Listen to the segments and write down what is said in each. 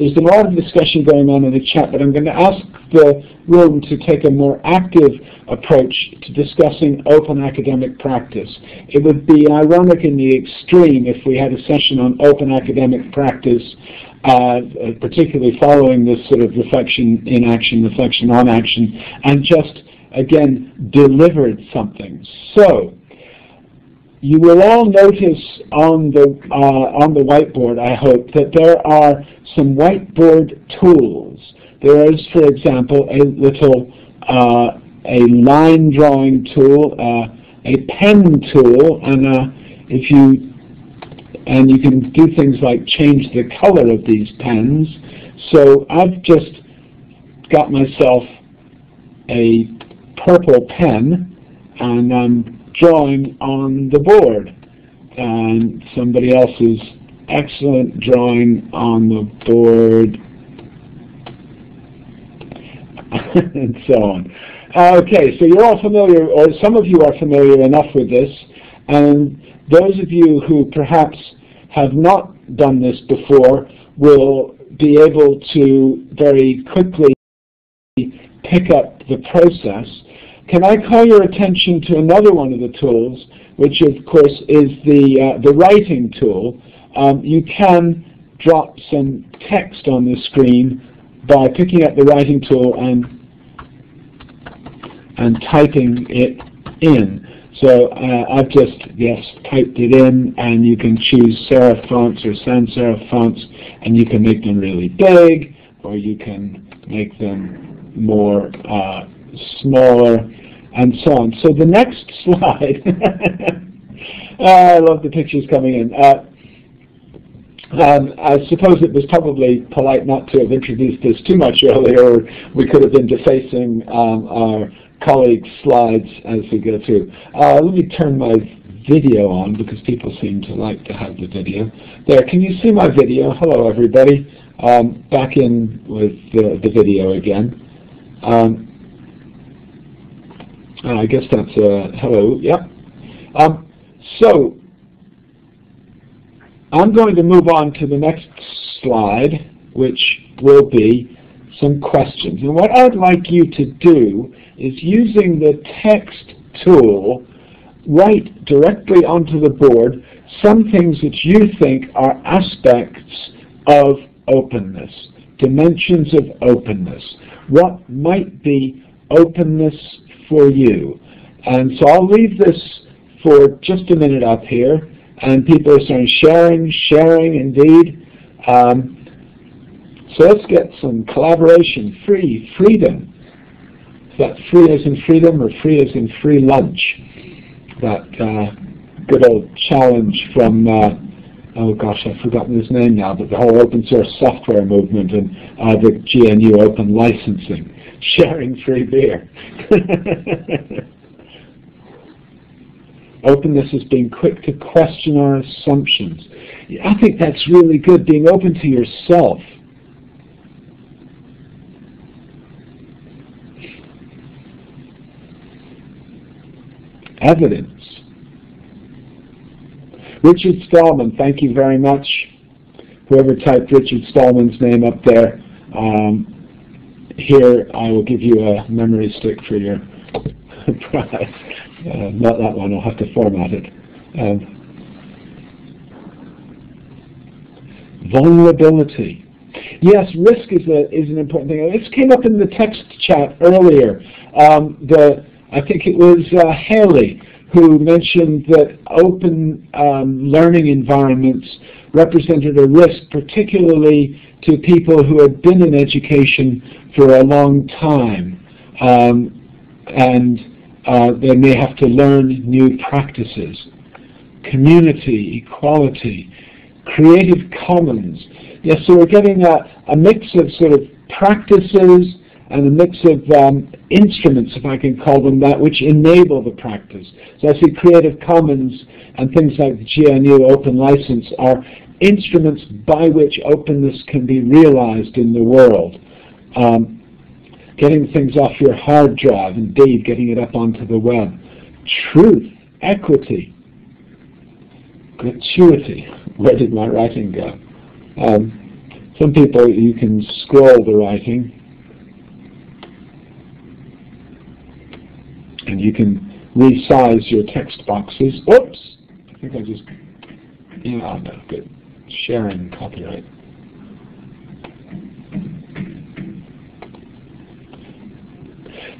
there's a lot of discussion going on in the chat, but I'm going to ask the room to take a more active approach to discussing open academic practice. It would be ironic in the extreme if we had a session on open academic practice, uh, particularly following this sort of reflection in action, reflection on action, and just, again, delivered something. So, you will all notice on the, uh, on the whiteboard, I hope, that there are some whiteboard tools. There is, for example, a little uh, a line drawing tool, uh, a pen tool, and uh, if you and you can do things like change the color of these pens. So I've just got myself a purple pen, and I'm drawing on the board. And somebody else's excellent drawing on the board, and so on. Okay, so you're all familiar, or some of you are familiar enough with this, and those of you who perhaps have not done this before will be able to very quickly pick up the process can I call your attention to another one of the tools, which of course is the, uh, the writing tool. Um, you can drop some text on the screen by picking up the writing tool and, and typing it in. So uh, I've just, yes, typed it in, and you can choose serif fonts or sans serif fonts, and you can make them really big, or you can make them more uh, smaller and so on. So the next slide, I love the pictures coming in. Uh, um, I suppose it was probably polite not to have introduced this too much earlier, we could have been defacing um, our colleagues' slides as we go through. Uh, let me turn my video on because people seem to like to have the video. There, can you see my video? Hello everybody. Um, back in with the, the video again. Uh, I guess that's uh, hello. Yep. Um, so I'm going to move on to the next slide, which will be some questions. And what I'd like you to do is using the text tool, write directly onto the board some things that you think are aspects of openness, dimensions of openness. What might be openness for you. And so I'll leave this for just a minute up here, and people are saying sharing, sharing indeed. Um, so let's get some collaboration, free, freedom. That free as in freedom or free as in free lunch? That uh, good old challenge from, uh, oh gosh, I've forgotten his name now, but the whole open source software movement and uh, the GNU open licensing sharing free beer. Openness is being quick to question our assumptions. I think that's really good, being open to yourself. Evidence. Richard Stallman, thank you very much. Whoever typed Richard Stallman's name up there. Um, here I will give you a memory stick for your prize. Uh, not that one, I'll have to format it. Um, vulnerability. Yes, risk is, a, is an important thing. This came up in the text chat earlier. Um, the, I think it was uh, Haley who mentioned that open um, learning environments represented a risk, particularly to people who had been in education for a long time. Um, and uh, they may have to learn new practices. Community, equality, Creative Commons. Yes, so we're getting a, a mix of sort of practices and a mix of um, instruments, if I can call them that, which enable the practice. So I see Creative Commons and things like the GNU Open License are instruments by which openness can be realized in the world. Um, getting things off your hard drive, indeed, getting it up onto the web. Truth, equity, gratuity. Where did my writing go? Um, some people you can scroll the writing and you can resize your text boxes. Oops! I think I just, yeah, no, good. Sharing copyright.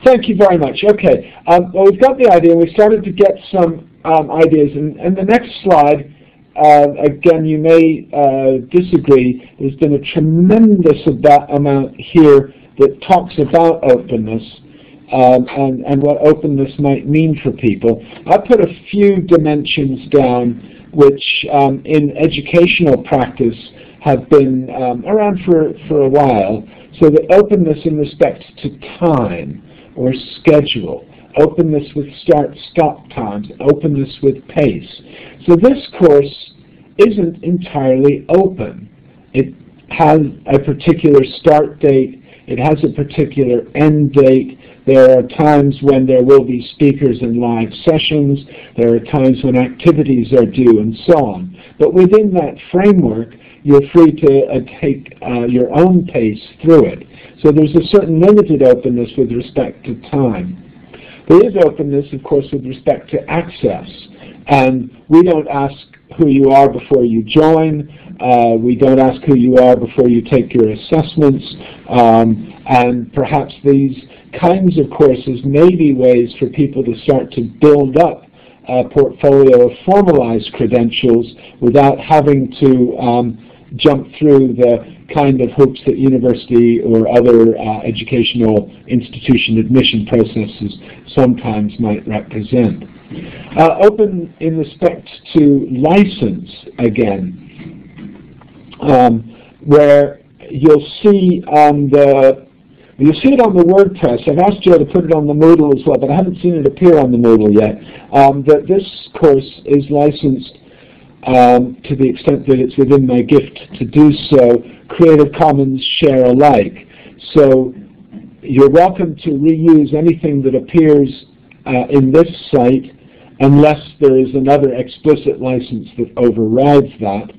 Thank you very much. Okay, um, well we've got the idea. We started to get some um, ideas, and, and, the next slide, uh, again, you may uh, disagree. There's been a tremendous amount here that talks about openness um, and, and what openness might mean for people. I put a few dimensions down which um, in educational practice have been um, around for, for a while. So the openness in respect to time or schedule, openness with start-stop times, openness with pace. So this course isn't entirely open. It has a particular start date, it has a particular end date, there are times when there will be speakers and live sessions. There are times when activities are due and so on. But within that framework, you're free to uh, take uh, your own pace through it. So there's a certain limited openness with respect to time. There is openness, of course, with respect to access. And we don't ask who you are before you join. Uh, we don't ask who you are before you take your assessments. Um, and perhaps these kinds of courses may be ways for people to start to build up a portfolio of formalized credentials without having to um, jump through the kind of hoops that university or other uh, educational institution admission processes sometimes might represent. Uh, open in respect to license again, um, where you'll see on the you see it on the WordPress. I've asked Joe to put it on the Moodle as well, but I haven't seen it appear on the Moodle yet. Um, that this course is licensed um, to the extent that it's within my gift to do so, Creative Commons share alike. So you're welcome to reuse anything that appears uh, in this site unless there is another explicit license that overrides that,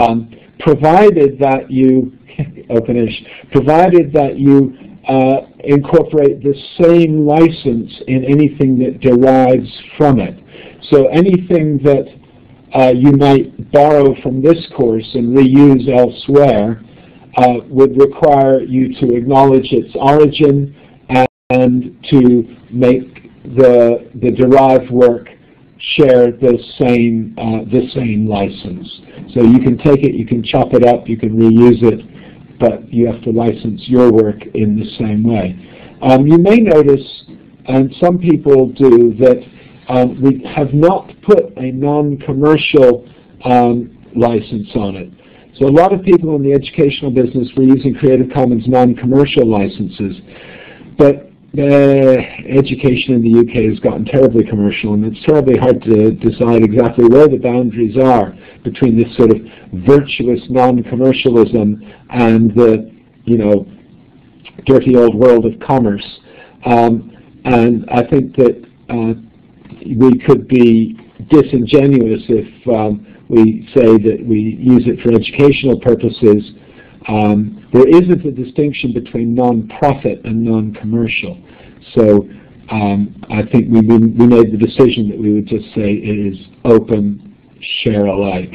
um, provided that you, openish, provided that you uh, incorporate the same license in anything that derives from it. So anything that uh, you might borrow from this course and reuse elsewhere uh, would require you to acknowledge its origin and, to make the, the derived work share the same, uh, the same license. So you can take it, you can chop it up, you can reuse it, but you have to license your work in the same way. Um, you may notice, and some people do, that um, we have not put a non-commercial um, license on it. So a lot of people in the educational business were using Creative Commons non-commercial licenses, but uh, education in the UK has gotten terribly commercial, and it's terribly hard to decide exactly where the boundaries are between this sort of virtuous non-commercialism and the, you know, dirty old world of commerce. Um, and I think that uh, we could be disingenuous if um, we say that we use it for educational purposes. Um, there isn't a distinction between non-profit and non-commercial. So um, I think we, we made the decision that we would just say it is open, share alike,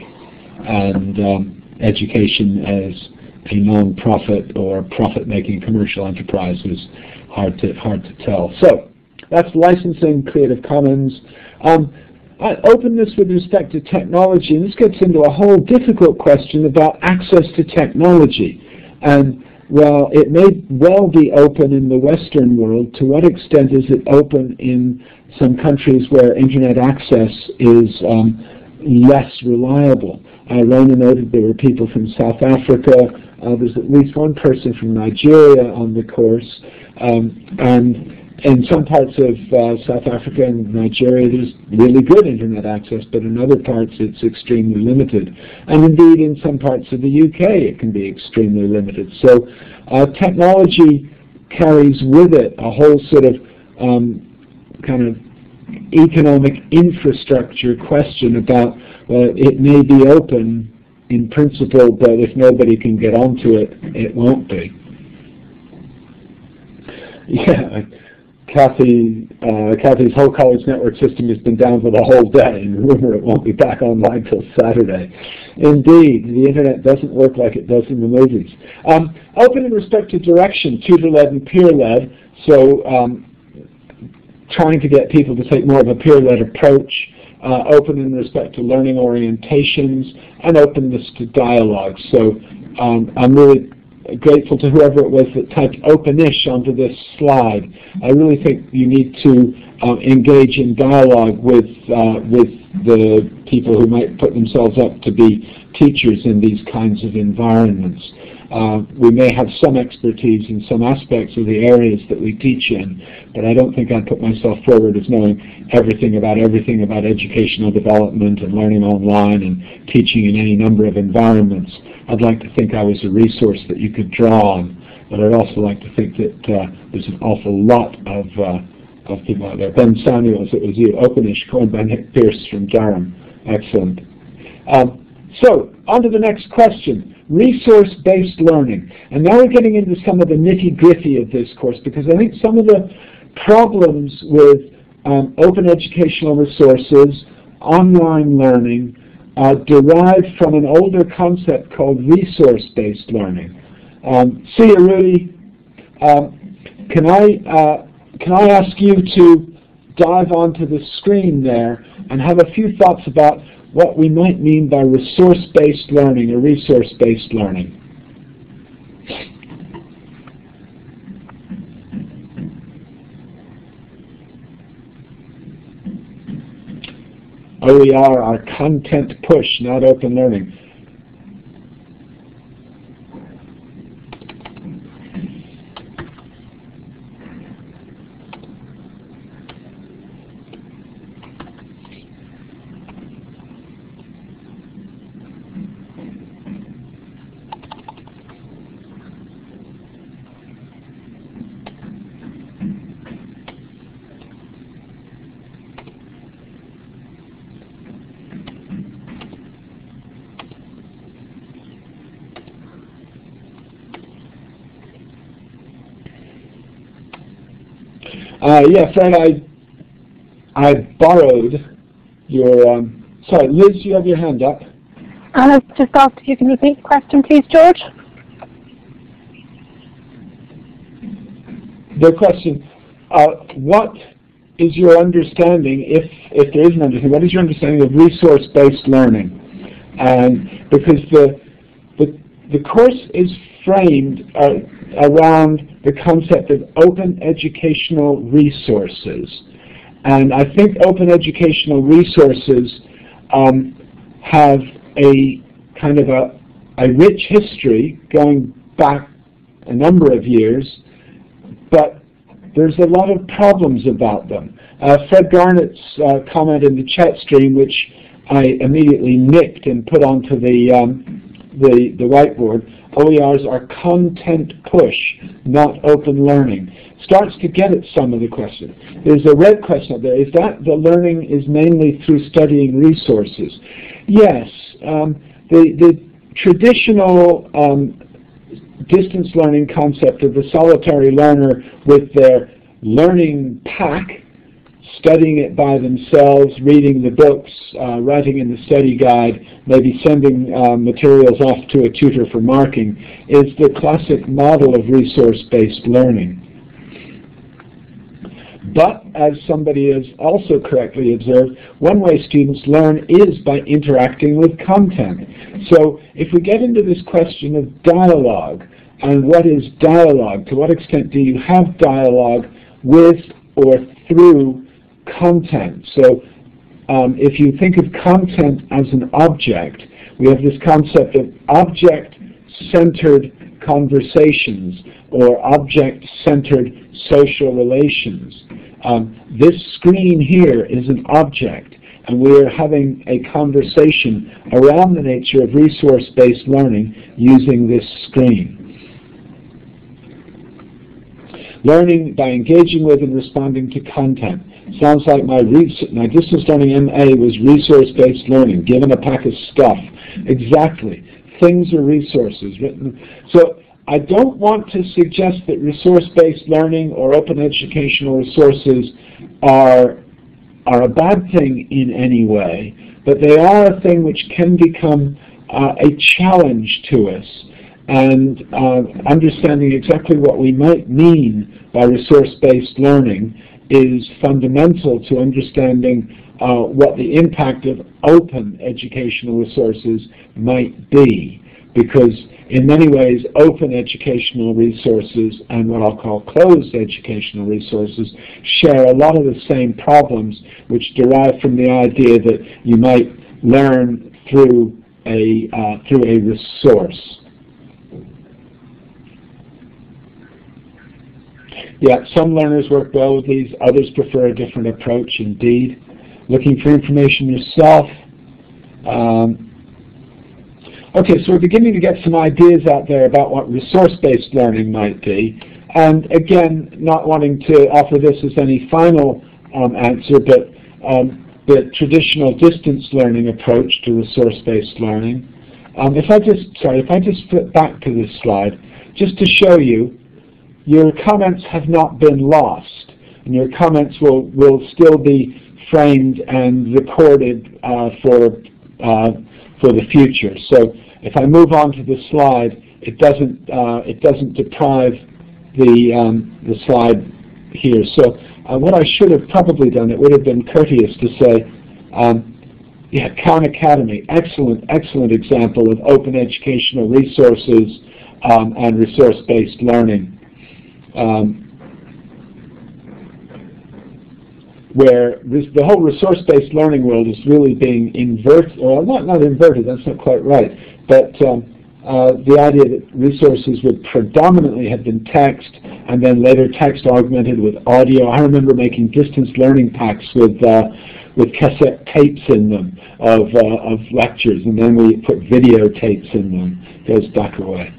and um, education as a non-profit or profit-making commercial enterprise is hard to hard to tell. So that's licensing Creative Commons. Um, openness with respect to technology, and this gets into a whole difficult question about access to technology. And well, it may well be open in the Western world. To what extent is it open in some countries where internet access is um, less reliable? Rona noted there were people from South Africa. Uh, there's at least one person from Nigeria on the course. Um, and in some parts of uh, South Africa and Nigeria, there's really good internet access, but in other parts it's extremely limited. And indeed, in some parts of the UK, it can be extremely limited. So uh, technology carries with it a whole sort of um, kind of economic infrastructure question about, well, it may be open, in principle, but if nobody can get onto it, it won't be. Yeah, Kathy, uh, Kathy's whole college network system has been down for the whole day, and rumor it won't be back online till Saturday. Indeed, the internet doesn't work like it does in the movies. Um, open in respect to direction, tutor-led and peer-led. So um, trying to get people to take more of a peer-led approach, uh, open in respect to learning orientations, and openness to dialogue. So um, I'm really grateful to whoever it was that typed openish onto this slide. I really think you need to uh, engage in dialogue with, uh, with the people who might put themselves up to be teachers in these kinds of environments. Uh, we may have some expertise in some aspects of the areas that we teach in, but I don't think I'd put myself forward as knowing everything about everything about educational development and learning online and teaching in any number of environments. I'd like to think I was a resource that you could draw on, but I'd also like to think that uh, there's an awful lot of, uh, of people out there. Ben Samuels, it was you. Openish, by Nick Pearce from Durham. Excellent. Um, so, on to the next question resource-based learning. And now we're getting into some of the nitty-gritty of this course because I think some of the problems with um, open educational resources, online learning, uh, derived from an older concept called resource-based learning. Um, Sia Rudy, um, can I uh, can I ask you to dive onto the screen there and have a few thoughts about what we might mean by resource-based learning or resource-based learning. OER are content push, not open learning. Uh, yeah, Fred, I I borrowed your. Um, sorry, Liz, you have your hand up. Anna just asked if you can repeat the question, please, George. The question: uh, What is your understanding, if if there is an understanding, what is your understanding of resource-based learning? And because the the course is framed uh, around the concept of open educational resources. And I think open educational resources um, have a kind of a, a rich history going back a number of years, but there's a lot of problems about them. Uh, Fred Garnett's uh, comment in the chat stream, which I immediately nicked and put onto the, um, the, the whiteboard, OERs are content push, not open learning. Starts to get at some of the questions. There's a red question up there. Is that the learning is mainly through studying resources? Yes. Um, the, the traditional um, distance learning concept of the solitary learner with their learning pack studying it by themselves, reading the books, uh, writing in the study guide, maybe sending uh, materials off to a tutor for marking, is the classic model of resource-based learning. But, as somebody has also correctly observed, one way students learn is by interacting with content. So if we get into this question of dialogue, and what is dialogue, to what extent do you have dialogue with or through content. So um, if you think of content as an object, we have this concept of object-centered conversations or object-centered social relations. Um, this screen here is an object, and we are having a conversation around the nature of resource-based learning using this screen. Learning by engaging with and responding to content. Sounds like my, my distance learning MA was resource-based learning, given a pack of stuff. Exactly. Things are resources. Written. So I don't want to suggest that resource-based learning or open educational resources are, are a bad thing in any way, but they are a thing which can become uh, a challenge to us. And uh, understanding exactly what we might mean by resource-based learning is fundamental to understanding uh, what the impact of open educational resources might be. Because in many ways, open educational resources and what I'll call closed educational resources share a lot of the same problems which derive from the idea that you might learn through a, uh, through a resource. Yeah, some learners work well with these, others prefer a different approach indeed. Looking for information yourself. Um, okay, so we're beginning to get some ideas out there about what resource-based learning might be. And again, not wanting to offer this as any final um, answer, but um, the traditional distance learning approach to resource-based learning. Um, if I just, sorry, if I just flip back to this slide, just to show you your comments have not been lost, and your comments will, will still be framed and recorded uh, for, uh, for the future. So if I move on to the slide, it doesn't, uh, it doesn't deprive the, um, the slide here. So uh, what I should have probably done, it would have been courteous to say, um, yeah, Khan Academy, excellent, excellent example of open educational resources um, and resource-based learning um, where this, the whole resource-based learning world is really being inverted, or not, not inverted, that's not quite right, but um, uh, the idea that resources would predominantly have been text and then later text augmented with audio. I remember making distance learning packs with uh, with cassette tapes in them of, uh, of lectures, and then we put video tapes in them. Goes back a way.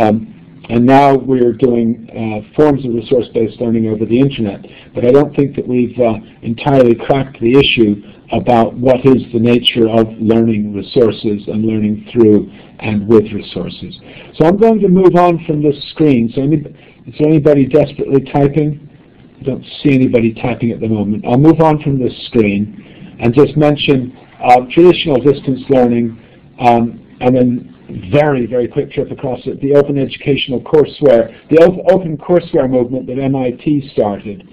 Um, and now we're doing uh, forms of resource-based learning over the internet. But I don't think that we've uh, entirely cracked the issue about what is the nature of learning resources and learning through and with resources. So I'm going to move on from this screen. So any, is there anybody desperately typing? I don't see anybody typing at the moment. I'll move on from this screen and just mention uh, traditional distance learning um, and then very, very quick trip across it, the open educational courseware, the open courseware movement that MIT started.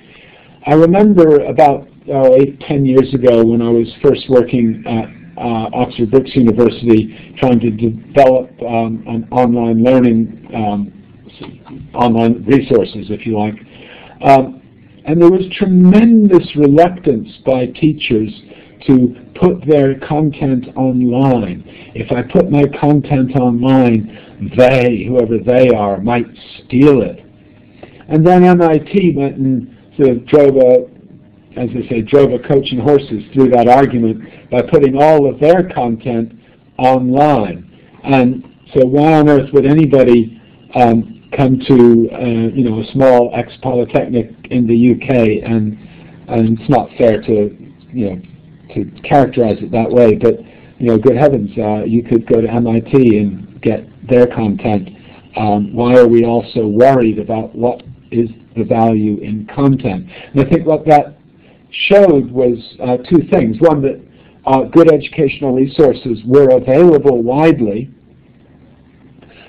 I remember about oh, eight, ten years ago when I was first working at uh, Oxford Brookes University trying to develop um, an online learning, um, online resources, if you like. Um, and there was tremendous reluctance by teachers to put their content online. If I put my content online, they, whoever they are, might steal it. And then MIT went and sort of drove a, as they say, drove a coach and horses through that argument by putting all of their content online. And so why on earth would anybody um, come to uh, you know a small ex-polytechnic in the UK and and it's not fair to you know to characterize it that way, but you know, good heavens, uh, you could go to MIT and get their content. Um, why are we also worried about what is the value in content? And I think what that showed was uh, two things. One, that uh, good educational resources were available widely,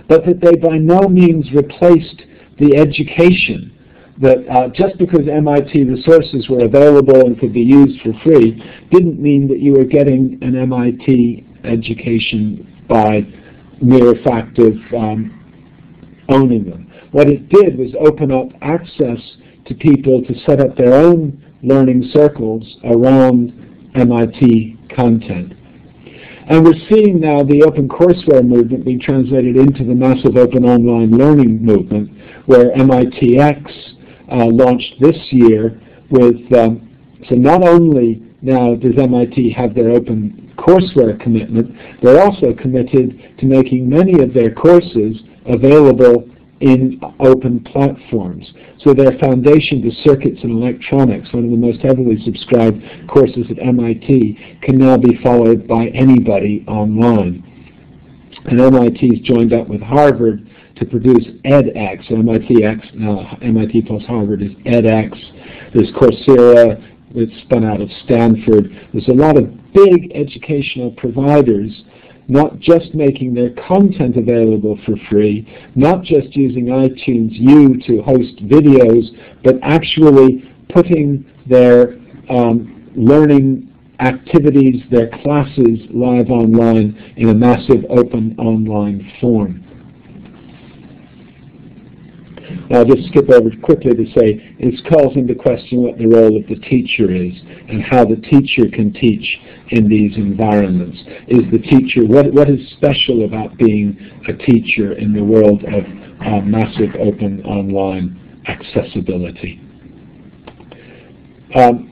but that they by no means replaced the education that uh, just because MIT resources were available and could be used for free didn't mean that you were getting an MIT education by mere fact of um, owning them. What it did was open up access to people to set up their own learning circles around MIT content. And we're seeing now the open courseware movement being translated into the massive open online learning movement, where MITx uh, launched this year with, um, so not only now does MIT have their open courseware commitment, they're also committed to making many of their courses available in open platforms. So their Foundation to Circuits and Electronics, one of the most heavily subscribed courses at MIT, can now be followed by anybody online. And MIT has joined up with Harvard to produce edX. MITx, now MIT plus Harvard is edX. There's Coursera, it's spun out of Stanford. There's a lot of big educational providers not just making their content available for free, not just using iTunes U to host videos, but actually putting their um, learning activities, their classes live online in a massive open online form. I'll just skip over quickly to say it's calls into question what the role of the teacher is and how the teacher can teach in these environments. Is the teacher, what, what is special about being a teacher in the world of uh, massive open online accessibility? Um,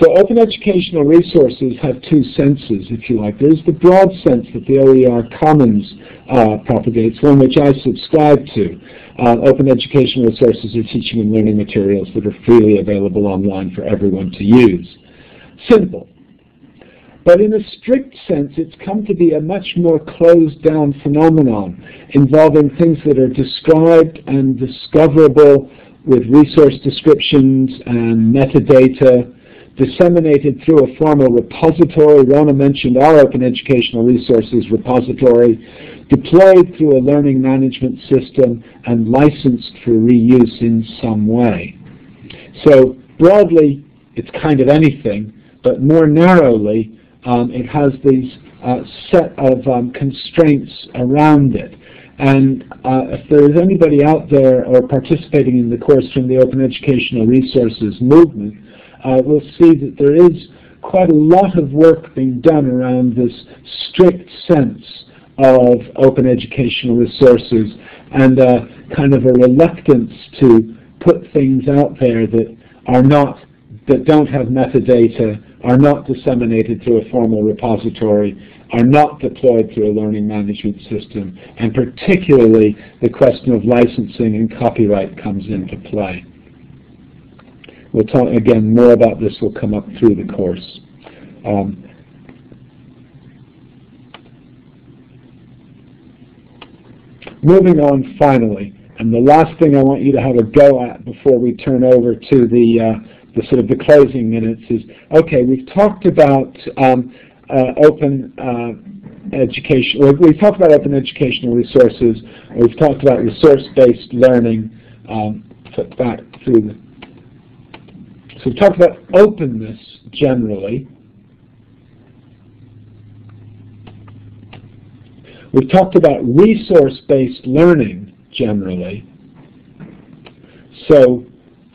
so open educational resources have two senses, if you like. There's the broad sense that the OER Commons uh, propagates, one which I subscribe to. Uh, open educational resources are teaching and learning materials that are freely available online for everyone to use. Simple. But in a strict sense, it's come to be a much more closed down phenomenon involving things that are described and discoverable with resource descriptions and metadata disseminated through a formal repository. Rona mentioned our Open Educational Resources repository, deployed through a learning management system and licensed for reuse in some way. So broadly, it's kind of anything, but more narrowly, um, it has these uh, set of um, constraints around it. And uh, if there is anybody out there or participating in the course from the Open Educational Resources movement, uh, we'll see that there is quite a lot of work being done around this strict sense of open educational resources and uh, kind of a reluctance to put things out there that are not that don't have metadata, are not disseminated through a formal repository, are not deployed through a learning management system, and particularly the question of licensing and copyright comes into play. We'll talk again more about this will come up through the course. Um, moving on finally, and the last thing I want you to have a go at before we turn over to the, uh, the sort of the closing minutes is, okay, we've talked about um, uh, open uh, education, we've talked about open educational resources, we've talked about resource-based learning, um, through the so we talked about openness generally. We've talked about resource-based learning generally. So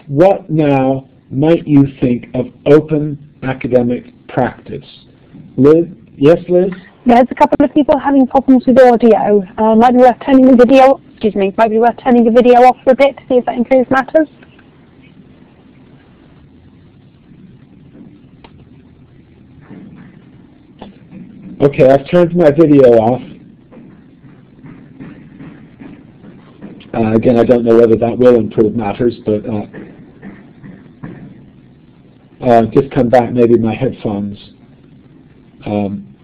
what now might you think of open academic practice? Liz? Yes, Liz? There's a couple of people having problems with audio. Uh, might be worth turning the video, excuse me, might be worth turning the video off for a bit to see if that improves matters. Okay, I've turned my video off. Uh, again, I don't know whether that will improve matters, but uh, uh, just come back maybe my headphones. Um,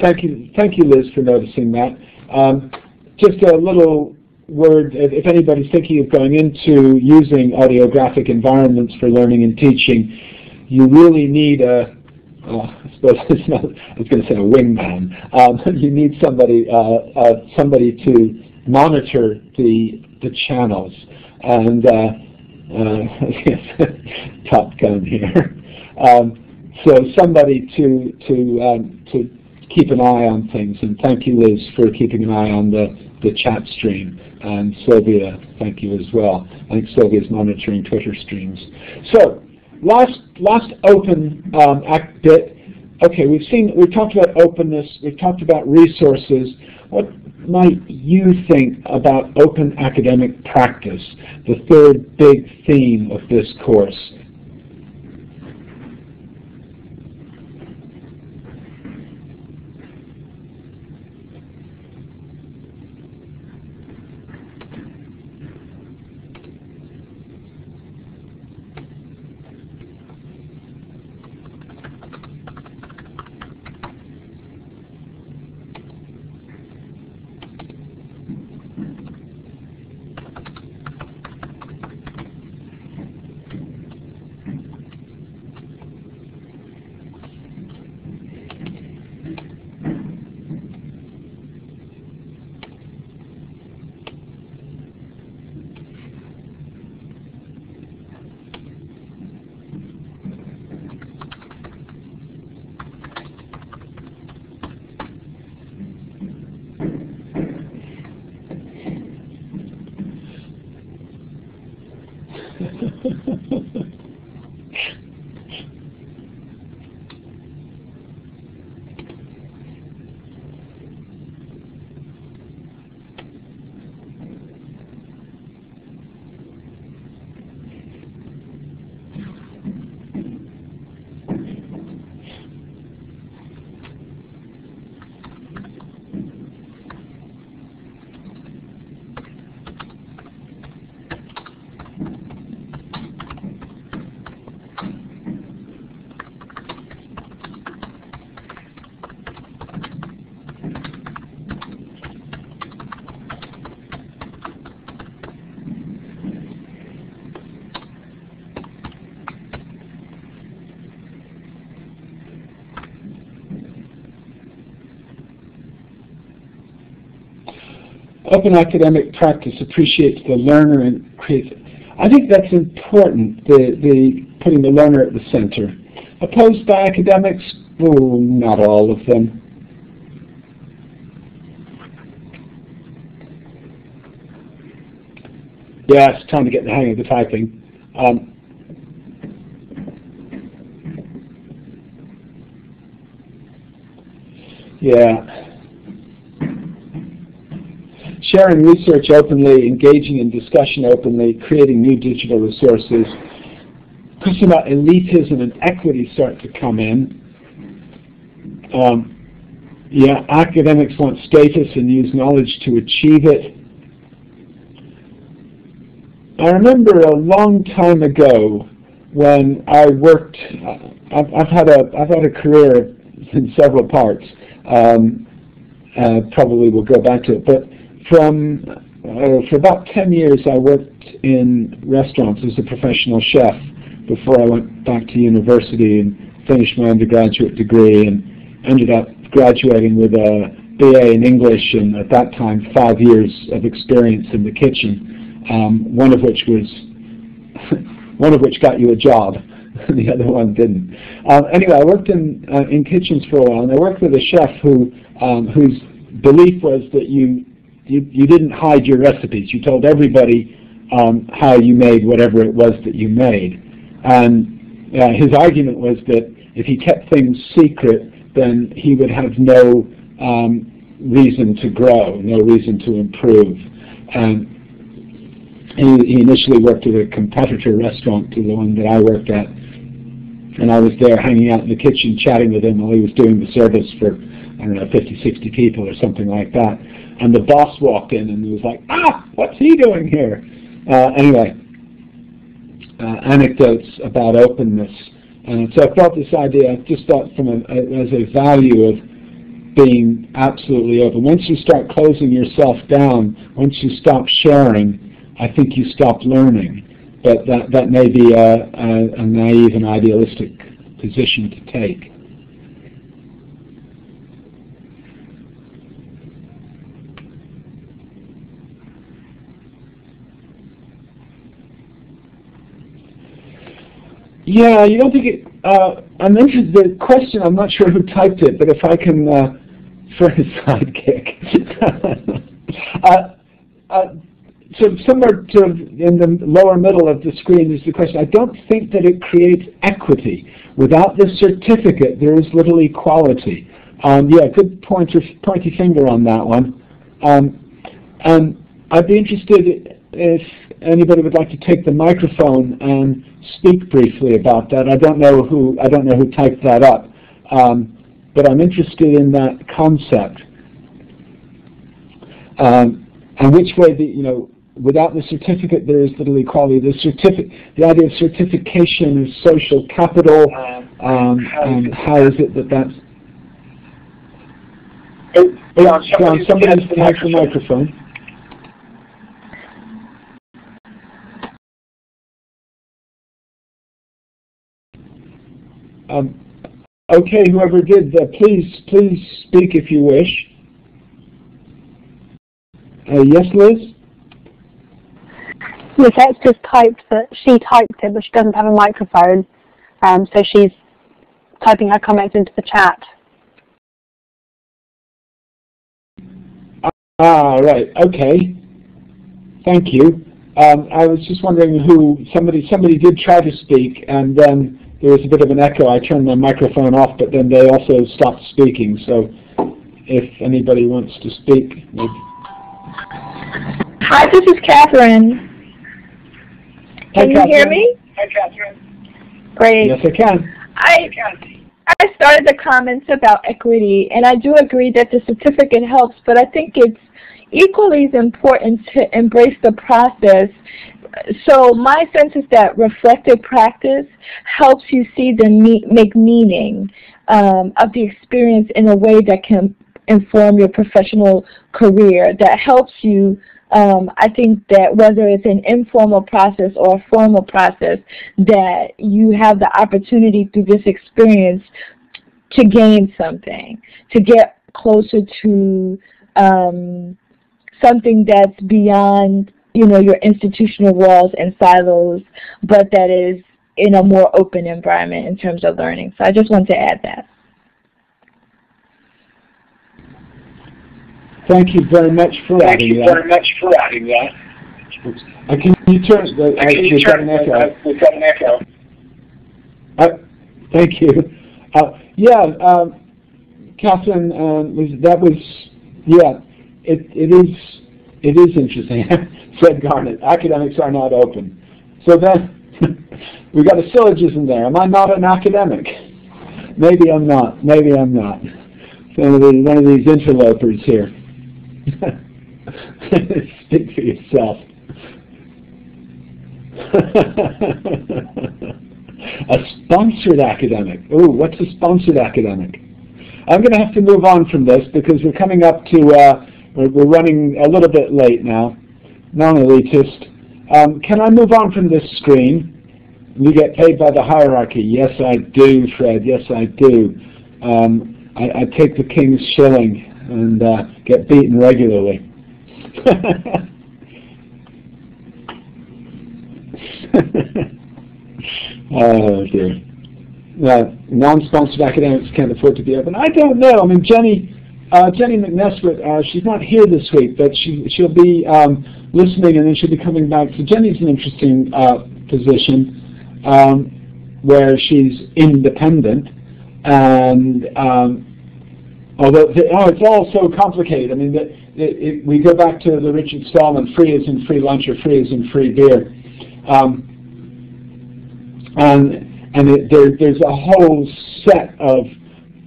thank you, thank you, Liz, for noticing that. Um, just a little word, if anybody's thinking of going into using audiographic environments for learning and teaching, you really need a uh, I suppose it's not, I was going to say a wingman. Um, you need somebody, uh, uh, somebody to monitor the the channels, and uh, uh, Top Gun here. Um, so somebody to to um, to keep an eye on things, and thank you, Liz, for keeping an eye on the the chat stream, and Sylvia, thank you as well. I think Sylvia's monitoring Twitter streams. So last last open um, act bit. Okay, we've seen we've talked about openness. We've talked about resources. What might you think about open academic practice, the third big theme of this course? Open academic practice appreciates the learner and creates. I think that's important, the, the putting the learner at the center. Opposed by academics? Oh, not all of them. Yeah, it's time to get the hang of the typing. Um, yeah. Sharing research openly, engaging in discussion openly, creating new digital resources. Question about elitism and equity start to come in. Um, yeah, academics want status and use knowledge to achieve it. I remember a long time ago when I worked. I've, I've had a I've had a career in several parts. Um, uh, probably we'll go back to it, but from uh, for about 10 years I worked in restaurants as a professional chef before I went back to university and finished my undergraduate degree and ended up graduating with a BA in English and at that time five years of experience in the kitchen, um, one of which was one of which got you a job, the other one didn't. Um, anyway, I worked in uh, in kitchens for a while, and I worked with a chef who um, whose belief was that you you, you didn't hide your recipes. You told everybody um, how you made whatever it was that you made. And uh, his argument was that if he kept things secret, then he would have no um, reason to grow, no reason to improve. And he, he initially worked at a competitor restaurant to the one that I worked at. And I was there hanging out in the kitchen chatting with him while he was doing the service for, I don't know, 50, 60 people or something like that and the boss walked in and was like, ah, what's he doing here? Uh, anyway, uh, anecdotes about openness. And so I thought this idea, I just thought from a, as a value of being absolutely open. Once you start closing yourself down, once you stop sharing, I think you stop learning. But that, that may be a, a, a naive and idealistic position to take. Yeah, you don't think it, uh, I'm interested, the question, I'm not sure who typed it, but if I can, uh, for his sidekick. uh, uh, so somewhere to in the lower middle of the screen is the question. I don't think that it creates equity. Without this certificate, there is little equality. Um, yeah, good pointer, pointy finger on that one. Um, and I'd be interested if anybody would like to take the microphone and speak briefly about that. I don't know who I don't know who typed that up, um, but I'm interested in that concept um, and which way the you know without the certificate there is little equality. The certificate, the idea of certification is social capital, um, and how is it that that's John, somebody, somebody take the microphone. Um, okay, whoever did, uh, please, please speak if you wish. Uh, yes, Liz? Lisette just typed that she typed it, but she doesn't have a microphone, um, so she's typing her comments into the chat. Ah, right. Okay. Thank you. Um, I was just wondering who somebody somebody did try to speak, and then there was a bit of an echo. I turned my microphone off, but then they also stopped speaking. So, if anybody wants to speak, maybe. Hi, this is Catherine. Can you hear me? Hi, Catherine. Great. Yes, I can. I I started the comments about equity, and I do agree that the certificate helps, but I think it's equally as important to embrace the process. So my sense is that reflective practice helps you see the make meaning um, of the experience in a way that can inform your professional career, that helps you um, I think that whether it's an informal process or a formal process, that you have the opportunity through this experience to gain something, to get closer to um, something that's beyond, you know, your institutional walls and silos, but that is in a more open environment in terms of learning. So I just want to add that. Thank you very much for Thank adding you very much for adding that. Uh, can you turn? Uh, Can you we've got turn, an echo. uh, we've got an echo. Uh, thank you. Uh, yeah, um, Catherine, um, was, that was, yeah, it, it is, it is interesting. Fred Garnett, academics are not open. So then, we got a syllogism there. Am I not an academic? Maybe I'm not. Maybe I'm not. One of, the, one of these interlopers here. Speak for yourself. a sponsored academic. Ooh, what's a sponsored academic? I'm going to have to move on from this because we're coming up to, uh, we're, running a little bit late now. Non-elitist. Um, can I move on from this screen? You get paid by the hierarchy. Yes, I do, Fred. Yes, I do. Um, I, I take the king's shilling and uh, get beaten regularly. oh dear. Uh, non-sponsored academics can't afford to be open. I don't know. I mean, Jenny, uh, Jenny Mackness, uh, she's not here this week, but she she'll be um, listening and then she'll be coming back. So Jenny's an interesting uh, position um, where she's independent, and um, although oh, it's all so complicated. I mean, the, it, it, we go back to the Richard Stallman, free as in free lunch or free as in free beer. Um, and and it, there, there's a whole set of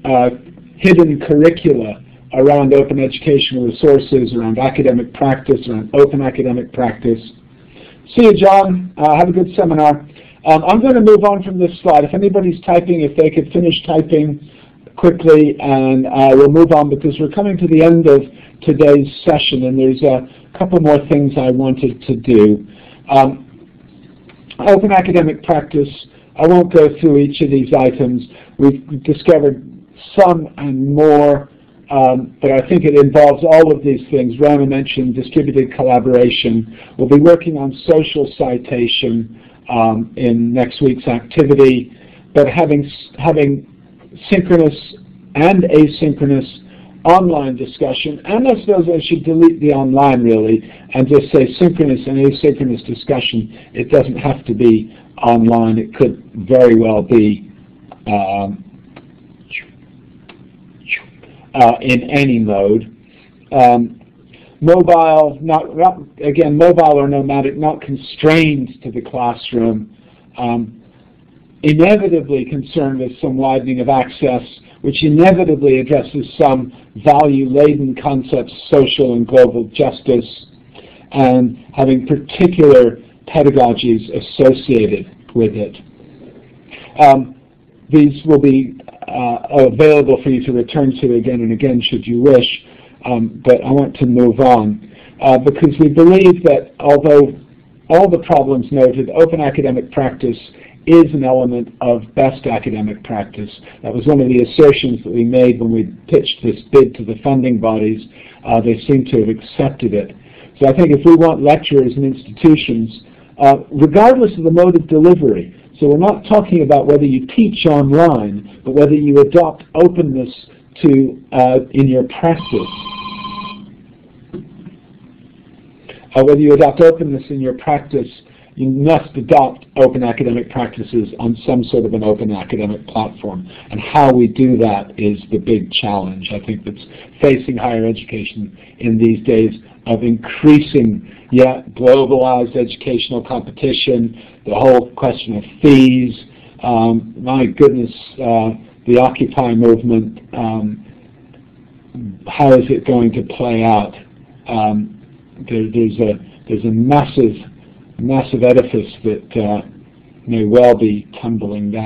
uh, hidden curricula around open educational resources, around academic practice, around open academic practice. See you, John. Uh, have a good seminar. Um, I'm going to move on from this slide. If anybody's typing, if they could finish typing quickly, and uh, we'll move on because we're coming to the end of today's session, and there's a couple more things I wanted to do. Um, open academic practice, I won't go through each of these items. We've discovered some and more, um, but I think it involves all of these things. Rama mentioned distributed collaboration. We'll be working on social citation um, in next week's activity, but having, having synchronous and asynchronous online discussion, and I suppose I should delete the online really and just say synchronous and asynchronous discussion. It doesn't have to be online. It could very well be um, uh, in any mode. Um, mobile, not, not, again, mobile or nomadic, not constrained to the classroom. Um, inevitably concerned with some widening of access, which inevitably addresses some value-laden concepts, social and global justice, and having particular pedagogies associated with it. Um, these will be available for you to return to again and again should you wish, um, but I want to move on uh, because we believe that although all the problems noted, open academic practice is an element of best academic practice. That was one of the assertions that we made when we pitched this bid to the funding bodies. Uh, they seem to have accepted it. So I think if we want lecturers and institutions, uh, regardless of the mode of delivery, so we're not talking about whether you teach online, but whether you adopt openness to uh, in your practice. uh, whether you adopt openness in your practice, you must adopt open academic practices on some sort of an open academic platform. And how we do that is the big challenge, I think, that's facing higher education in these days of increasing yet globalized educational competition, the whole question of fees. Um, my goodness, uh, the Occupy movement, um, how is it going to play out? Um, there, there's a there's a massive massive edifice that uh, may well be tumbling down.